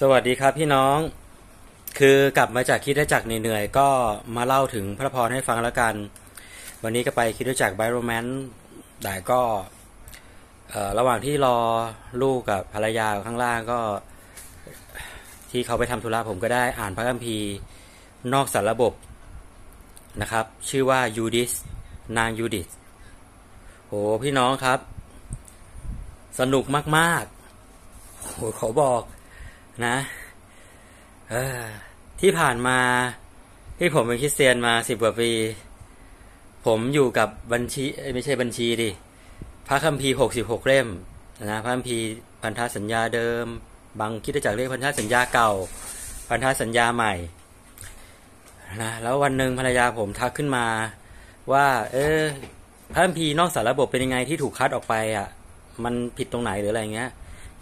สวัสดีครับพี่น้อง คือกลับมาจากคิดได้จักเหนื่อยๆก็มาเล่าถึงพระพรให้ฟังแล้วกัน วันนี้ก็ไปคิดได้จักไบโรแมนแต่ก็ระหว่างที่รอลูกกับภรรยาข้างล่างก็ ที่เขาไปทำธุระผมก็ได้อ่านพระคัมภีร์นอกสารระบบนะครับ ชื่อว่ายูดิสนางยูดิสโหพี่น้องครับ สนุกมากๆโหเขาบอก นะออที่ผ่านมาที่ผมเป็นคริสเตียนมาสิบกว่าปี ผมอยู่กับบัญชีไม่ใช่บัญชีดิพระคัมภีร์หกสิบหกเล่มนะพระคัมภีร์พันธสัญญาเดิม บางคิดจากเรียกพันธสัญญาเก่า พันธสัญญาใหม่นะแล้ววันหนึ่งภรรยาผมทักขึ้นมาว่า เออพระคัมภีร์นอกสารระบบเป็นยังไงที่ถูกคัดออกไปอะ มันผิดตรงไหนหรืออะไรเงี้ย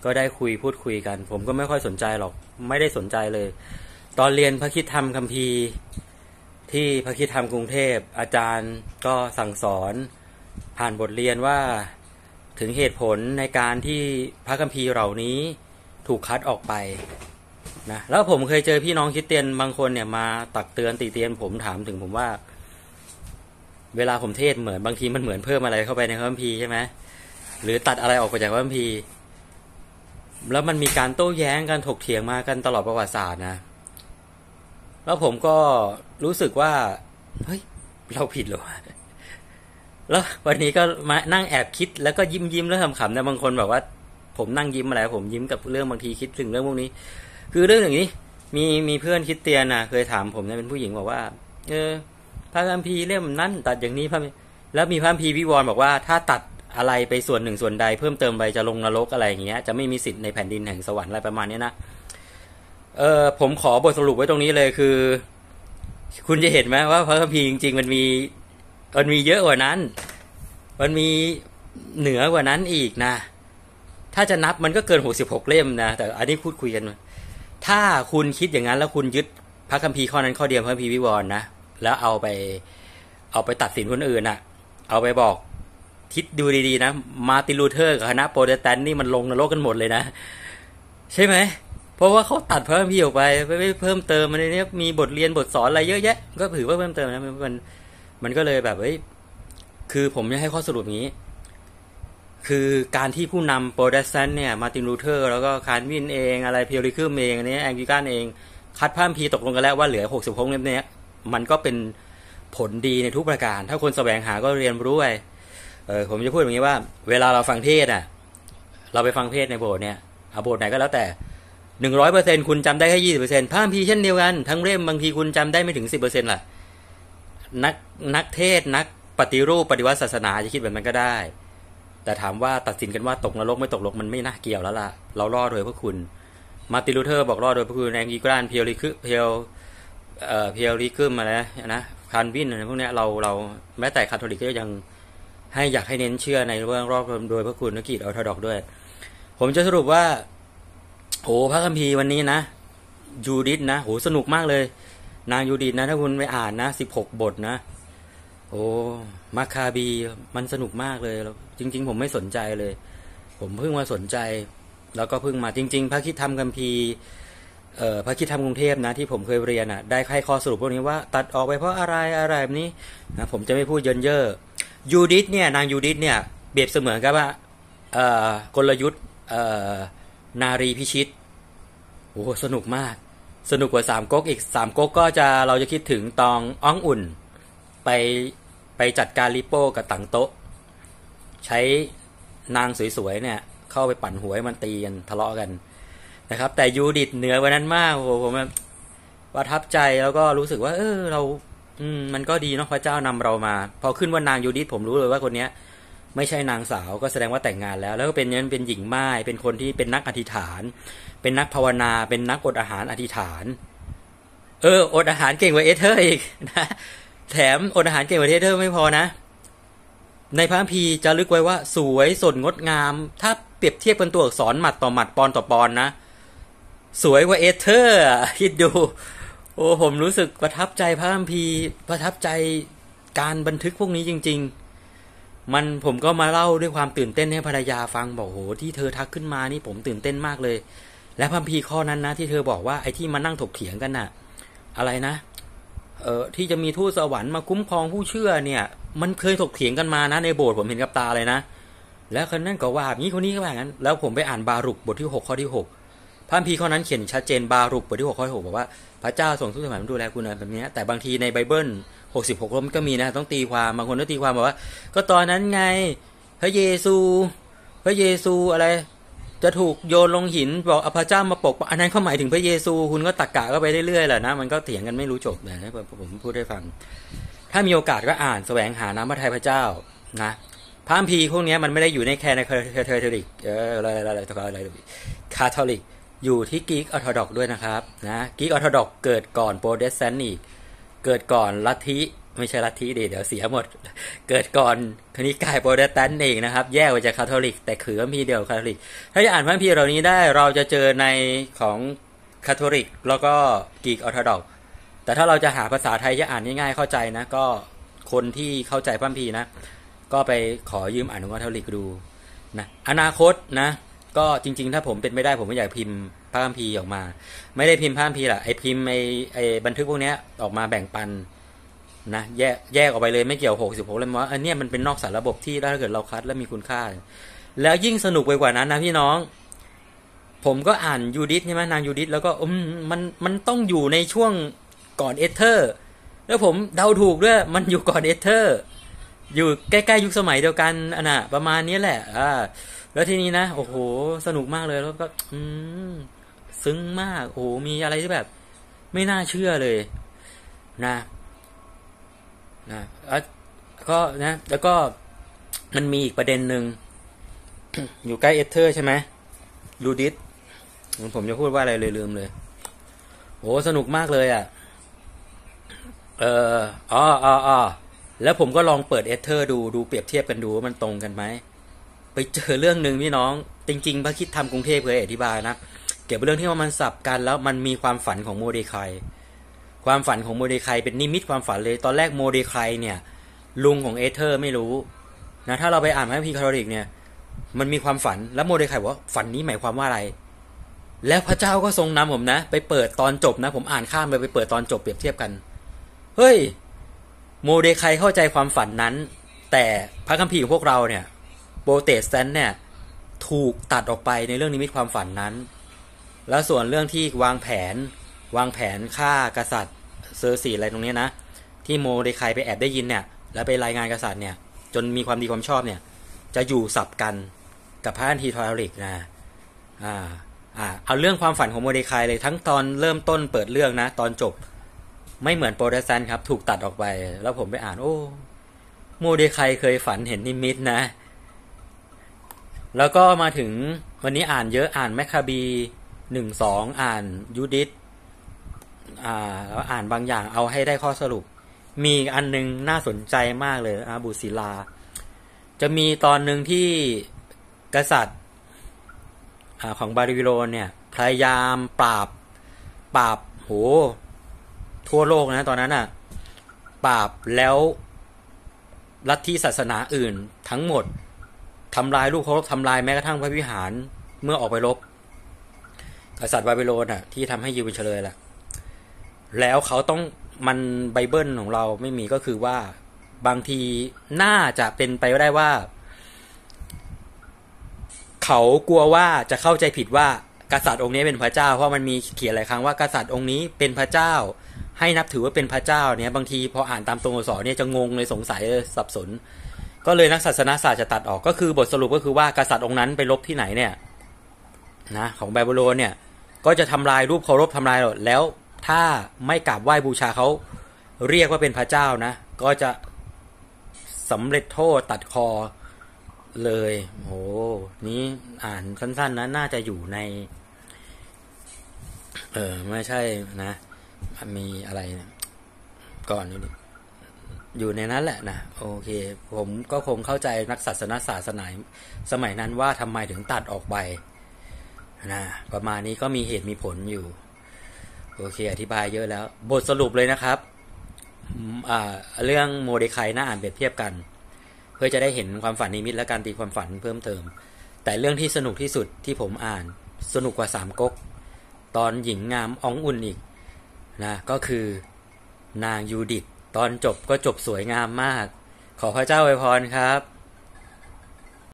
ก็ได้คุยพูดคุยกัน ผมก็ไม่ค่อยสนใจหรอก ไม่ได้สนใจเลย ตอนเรียนพระคิดธรรมคัมภีร์ ที่พระคิดธรรมกรุงเทพ อาจารย์ก็สั่งสอนผ่านบทเรียนว่าถึงเหตุผลในการที่พระคัมภีร์เหล่านี้ถูกคัดออกไปนะแล้วผมเคยเจอพี่น้องคิดเตียนบางคนเนี่ยมาตักเตือนติเตียนผมถามถึงผมว่า เวลาผมเทศเหมือนบางทีมันเหมือนเพิ่มอะไรเข้าไปในคัมภีร์ใช่ไหมหรือตัดอะไรออกไปจากคัมภีร์ แล้วมันมีการโต้แย้งกันถกเถียงมากันตลอดประวัติศาสตร์นะ แล้วผมก็รู้สึกว่า เฮ้ย เราผิดหรอแล้ววันนี้ก็มานั่งแอบคิดแล้วก็ยิ้มยิ้มแล้วขำๆนะบางคนบอกว่า ผมนั่งยิ้มอะไรผมยิ้มกับเรื่องบางทีคิดถึงเรื่องพวกนี้ คือเรื่องอย่างนี้ มีมีเพื่อนคิดเตียนนะเคยถามผมเนี่ยเป็นผู้หญิงบอกว่า เออพระคัมภีร์เล่มนั้นตัดอย่างนี้พระแล้วมีพระคัมภีร์วิวรณ์บอกว่าถ้าตัด อะไรไปส่วนหนึ่งส่วนใดเพิ่มเติมไปจะลงนรกอะไรอย่างเงี้ยจะไม่มีสิทธิ์ในแผ่นดินแห่งสวรรค์อะไรประมาณนี้นะเออผมขอบทสรุปไว้ตรงนี้เลยคือ คุณจะเห็นไหมว่าพระคัมภีร์จริง ๆ มันมีมันมีเยอะกว่านั้น มันมีเหนือกว่านั้นอีกนะ ถ้าจะนับมันก็เกินหกสิบหกเล่มนะแต่อันนี้พูดคุยกันถ้าคุณคิดอย่างนั้นแล้วคุณยึดพระคัมภีร์ข้อนั้นข้อเดียวพระคัมภีร์วิวรณ์นะแล้วเอาไป เอาไปตัดสินคนอื่นอะ่ะ เอาไปบอก คิดดูดีๆนะ มาร์ติน ลูเทอร์กับคณะโปรเตสแตนต์นี่มันลงนรกกันหมดเลยนะ ใช่ไหม เพราะว่าเขาตัดพระคัมภีร์ออกไปไม่เพิ่มเติมมันในนี้มีบทเรียนบทสอนอะไรเยอะแยะ ก็ถือว่าเพิ่มเติมนะมันมันก็เลยแบบเฮ้ยคือผมจะให้ข้อสรุปนี้ คือการที่ผู้นำโปรเตสแตนต์เนี่ยมาร์ตินลูเทอร์ แล้วก็คาลวินเองอะไรเพียวริตันเองอันนี้แองกลิกันเอง คัดพระคัมภีร์ตกลงกันแล้วว่าเหลือหกสิบหกเล่มเนี้ยมันก็เป็นผลดีในทุกประการ ถ้าคนแสวงหาก็เรียนรู้ไป เออผมจะพูดอย่างนี้ว่า เวลาเราฟังเทศน์อะ เราไปฟังเทศน์ในโบสถ์เนี่ยเอาโบสถ์ไหนก็แล้วแต่หนึ่งร้อยเปอร์เซ็นต์คุณจำได้แค่ยี่สิบเปอร์เซ็นต์พระคัมภีร์เช่นเดียวกันทั้งเล่มบางทีคุณจำได้ไม่ถึงสิบเปอร์เซ็นต์ล่ะนักนักเทศนักปฏิรูปปฏิวัติศาสนาจะคิดแบบนั้นก็ได้ แต่ถามว่าตัดสินกันว่าตกนรกไม่ตกนรกมันไม่น่าเกี่ยวแล้วล่ะ เรารอดโดยพระคุณ มาติลูเทอร์บอกรอดโดยพระคุณแองกีกรานเพียวริคือเพียวเอ่อเพียวริคึมอะไรนะคานวินอะไรพวกนี้เราเราแม้แต่คาทอลิกก็ยัง ให้อยากให้เน้นเชื่อในเรื่องรอบโดยพระคุณนกกีฬาอัลทอดอกด้วย ผมจะสรุปว่าโหพระคัมภีร์วันนี้นะยูดิสนะโหสนุกมากเลย นางยูดิสนะ ถ้าคุณไปอ่านนะสิบหกบทนะโอ้มาคาบีมันสนุกมากเลยจริง ๆ ผมไม่สนใจเลย ผมเพิ่งมาสนใจ แล้วก็เพิ่งมาจริง ๆ พระคิดธรรมคัมภีร์เอ่อพระคิดธรรมกรุงเทพนะที่ผมเคยเรียนอะได้ให้ข้อสรุปพวกนี้ว่า ตัดออกไปเพราะอะไรอะไรแบบนี้นะผมจะไม่พูดเยินเย่อ ยูดิสเนี่ยนางยูดิสเนี่ยเบียบเสมือนกับว่าเอ่อกลยุทธ์นารีพิชิตโอ้สนุกมาก สนุกกว่าสามก๊กอีกสามก๊กก็จะเราจะคิดถึงตองอ้องอุ่น ไปไปจัดการริโป้กับตังโต๊ะ ใช้นางสวยๆเนี่ย เข้าไปปั่นหัวให้มันตีกันทะเลาะกันนะครับแต่ยูดิตเหนือกว่านั้นมากโอ้โหผมประทับใจแล้วก็รู้สึกว่า เออเรา อืมมันก็ดีเนาะพระเจ้านำเรามา พอขึ้นว่านางยูดิตผมรู้เลยว่าคนเนี้ย ไม่ใช่นางสาวก็แสดงว่าแต่งงานแล้ว แล้วก็เป็นนี้เป็นหญิงม่ายเป็นคนที่เป็นนักอธิษฐาน เป็นนักภาวนา เป็นนักอดอาหารอธิษฐาน เอออดอาหารเก่งกว่าเอสเธอร์อีกนะแถมอดอาหารเก่งกว่าเอสเธอร์ไม่พอนะ ในพระคัมภีร์จารึกไว้ว่า สวยสดงดงาม ถ้าเปรียบเทียบเป็นตัวอักษรหมัดต่อหมัดปอนด์ต่อปอนด์นะสวยกว่าเอสเธอร์คิดดู อ้ผมรู้สึกประทับใจพระคัมภีร์ประทับใจการบันทึกพวกนี้จริง ๆ มันผมก็มาเล่าด้วยความตื่นเต้นให้ภรรยาฟังบอกโหที่เธอทักขึ้นมานี่ผมตื่นเต้นมากเลย และพัมพีร์ข้อนั้นนะที่เธอบอกว่าไอ้ที่มานั่งถกเถียงกันน่ะ อะไรนะเอ่อที่จะมีทูตสวรรค์มาคุ้มครองผู้เชื่อเนี่ย มันเคยถกเถียงกันมานะในโบสถ์ผมเห็นกับตาเลยนะ แล้วคนนั้นก็ว่าอย่างนี้คนนี้ก็ว่าอย่างนั้น แล้วผมไปอ่านบารุกบทที่หกข้อที่หก พระคัมภีข้อนั้นเขียนชัดเจนบารุกบทที่หกข้อหกบอกว่าพระเจ้าส่งทูตสวรรค์มาดูแลคุณอะไรแบบนี้แต่บางทีในไบเบิลหกสิบหกมันก็มีนะต้องตีความบางคนก็ตีความบอกว่า ก็ตอนนั้นไง พระเยซู พระเยซูอะไร จะถูกโยนลงหินบอกอพระเจ้ามาปกอันนั้นเขาหมายถึงพระเยซู คุณก็ตักกะก็ไปเรื่อยๆแหละนะมันก็เถียงกันไม่รู้จบนะผมพูดให้ฟัง ถ้ามีโอกาสก็อ่านแสวงหาน้ำพระทัยพระเจ้านะพระคัมภีพวกนี้มันไม่ได้อยู่ในแค่ในคาทอลิกเอออะไรอะไรอะไรอะไรคาทอลิก อยู่ที่กรีกออร์โธดอกซ์ด้วยนะครับนะกรีกออร์โธดอกซ์เกิดก่อนโปรเตสแตนต์อีกเกิดก่อนลัทธิไม่ใช่ลัทธิดิเดี๋ยวเสียหมด เกิดก่อนคณะนิกายโปรเตสแตนต์เองนะครับ แยกออกจากคาทอลิก แต่คือมีเดียวคาทอลิก ถ้าจะอ่านพระคัมภีร์เหล่านี้ได้เราจะเจอในของคาทอลิก แล้วก็กรีกออร์โธดอกซ์แต่ถ้าเราจะหาภาษาไทยจะอ่านง่ายๆเข้าใจนะ ก็คนที่เข้าใจพระคัมภีร์นะ ก็ไปขอยืมอ่านของคาทอลิกดูนะอนาคตนะ ก็จริง ๆ ถ้าผมเป็นไม่ได้ผมไม่อยากพิมพ์พระคัมภีร์ออกมา ไม่ได้พิมพ์พระคัมภีร์หรอกไอพิมพ์ไอไอบันทึกพวกนี้ออกมาแบ่งปันนะแยกแยกออกไปเลยไม่เกี่ยวหกสิบหกเลยว่าอันนี้มันเป็นนอกสารระบบที่ถ้าเกิดเราคัดแล้วมีคุณค่า แล้วยิ่งสนุกไปกว่านั้นนะพี่น้อง ผมก็อ่านยูดิธใช่ไหมนางยูดิธแล้วก็อืมมันมันต้องอยู่ในช่วงก่อนเอเธอร์ แล้วผมเดาถูกด้วยมันอยู่ก่อนเอเธอร์ อยู่ใกล้ๆยุคสมัยเดียวกันอันน่ะ ประมาณนี้แหละ อ่า แล้วทีนี้นะ โอ้โห สนุกมากเลยแล้วก็ อืม ซึ้งมาก โอ้โห มีอะไรที่แบบ ไม่น่าเชื่อเลย นะ นะก็นะ แล้วก็มันมีอีกประเด็นหนึ่งอยู่ใกล้เอเธอร์ใช่ไหมลูดิสผมจะพูดว่าอะไรเลยลืมเลยโอ้สนุกมากเลยอะ เอออ๋ออ๋อ แล้วผมก็ลองเปิดเอสเธอร์ดูดูเปรียบเทียบกันดูว่ามันตรงกันไหมไปเจอเรื่องหนึ่งพี่น้อง จริงๆพระคริสตธรรมกรุงเทพเคยอธิบายนะเกี่ยวกับเรื่องที่ว่ามันสับกันแล้วมันมีความฝันของโมเดคายความฝันของโมเดคายเป็นนิมิตความฝันเลย ตอนแรกโมเดคายเนี่ย ลุงของเอสเธอร์ไม่รู้นะถ้าเราไปอ่านพระคัมภีร์คาทอลิกเนี่ย มันมีความฝันแล้วโมเดคายบอกว่าฝันนี้หมายความว่าอะไร แล้วพระเจ้าก็ทรงนำผมนะ ไปเปิดตอนจบนะ ผมอ่านข้ามไปไปเปิดตอนจบเปรียบเทียบกัน เฮ้ย โมเดคายเข้าใจความฝันนั้น แต่พระคัมภีร์ของพวกเราเนี่ยโปรเตสแตนต์เนี่ยถูกตัดออกไปในเรื่องนิมิตความฝันนั้น แล้วส่วนเรื่องที่วางแผนวางแผนฆ่ากษัตริย์เซอร์ซีสอะไรตรงนี้นะ ที่โมเดคายไปแอบได้ยินเนี่ยแล้วไปรายงานกษัตริย์เนี่ยจนมีความดีความชอบเนี่ยจะอยู่สับกันกับพระคัมภีร์คาทอลิกนะอ่าอ่าเอาเรื่องความฝันของโมเดคายเลยทั้งตอนเริ่มต้นเปิดเรื่องนะ ตอนจบ ไม่เหมือนโปรเตสแตนต์ครับถูกตัดออกไป แล้วผมไปอ่าน โอ้โมเดคายเคยฝันเห็นนิมิตนะ แล้วก็มาถึงวันนี้อ่านเยอะอ่านแมคคาบีหนึ่งสองอ่านยูดิธอ่าแล้วอ่านบางอย่างเอาให้ได้ข้อสรุป มีอันนึงน่าสนใจมากเลยอาบุศิลา จะมีตอนหนึ่งที่กษัตริย์ของบาบิโลเนี่ยพยายามปราบปราบโห ทั่วโลกนะตอนนั้นอะปราบแล้วลัทธิศาสนาอื่นทั้งหมดทำลายลูกเคารพทำลายแม้กระทั่งพระวิหารเมื่อออกไปรบกษัตริย์บาบิโลนอะที่ทำให้ยิวเป็นเฉลยแหละแล้วเขาต้องมันไบเบิลของเราไม่มีก็คือว่าบางทีน่าจะเป็นไปได้ว่า เขากลัวว่าจะเข้าใจผิดว่ากษัตริย์องค์นี้เป็นพระเจ้า เพราะมันมีเขียนหลายครั้งว่ากษัตริย์องค์นี้เป็นพระเจ้า ให้นับถือว่าเป็นพระเจ้าเนี่ยบางทีพออ่านตามตรงอักษรเนี่ยจะงงเลยสงสัยสับสน ก็เลยนักศาสนาศาสตร์จะตัดออกก็คือบทสรุปก็คือว่ากษัตริย์องค์นั้นไปรบที่ไหนเนี่ยนะของไบเบิลเนี่ยก็จะทำลายรูปเคารพทำลายหมดแล้วถ้าไม่กราบไหว้บูชาเขาเรียกว่าเป็นพระเจ้านะ ก็จะสำเร็จโทษตัดคอเลยโหนี้อ่านสั้นๆนะน่าจะอยู่ใน เออไม่ใช่นะ มีอะไรนะก่อนอยู่ในนั้นแหละนะโอเค ผมก็คงเข้าใจนักศาสนาศาสตร์สมัยนั้นว่าทำไมถึงตัดออกไปนะประมาณนี้ก็มีเหตุมีผลอยู่ โอเค อธิบายเยอะแล้ว บทสรุปเลยนะครับเรื่องโมเดคายน่าอ่านเปรียบเทียบกัน เพื่อจะได้เห็นความฝันนิมิตและการตีความฝันเพิ่มเติม แต่เรื่องที่สนุกที่สุดที่ผมอ่าน สนุกกว่าสามก๊กตอนหญิงงามอองอุ่นอีก นะก็คือนางยูดิตตอนจบก็จบสวยงามมาก ขอพระเจ้าอวยพรครับ